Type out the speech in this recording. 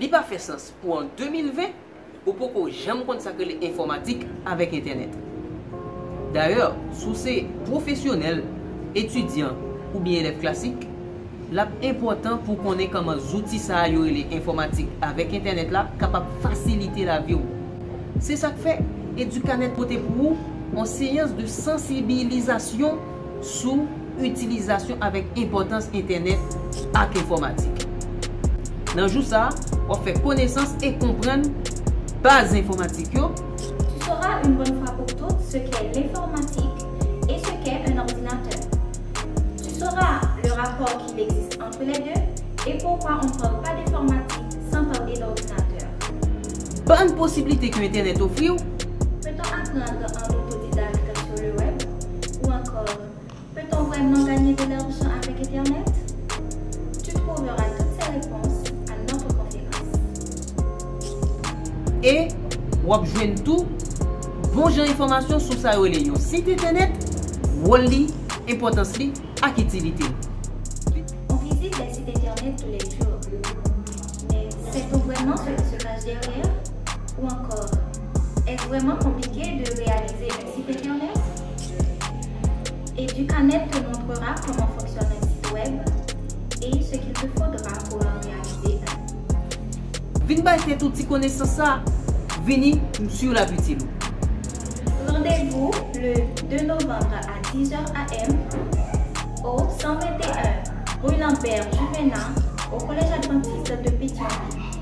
li pa fè sens pou an 2020, ou pou ko jam kon sakre le informatik avèk internet. D'ayor, sou se profesyonel, etudyan ou bien elef klasik, lap important pou konen koman zouti sa yo le informatik avèk internet la kapap fasilite la vi ou. Se sak fè, edukanet pote pou ou an seyans de sensibilizasyon sou utilizasyon avèk importans internet ak informatik. Nan jou sa, wap fè konesans e kompren baz informatik yo. Tu sauras une bonne fois pour toutes ce qu'est l'informatique et ce qu'est un ordinateur. Tu sauras le rapport qu'il existe entre les deux et pourquoi on ne parle pas d'informatique sans parler d'ordinateur. Ban posibilite ki internet yo. Peut-on apprendre en E wap jwen tou bon jan informasyon sou sa yo le yo site internet, wol li, importans li ak itilite. On visite les sites internet tous les jours. Mais sait-on vraiment ce qui se cache derrière? Ou encore, est-ce vraiment compliqué de réaliser un site internet? Educanet te montrera comment fonctionne un site web et ce qu'il te faudra pour en réaliser un. Vin bay te tout ti konesan sa, vini msou la lou. Rendez-vous le 2 novembre à 10h AM au 121 rue Lambert Juvenal au Collège Adventiste de Pétionville.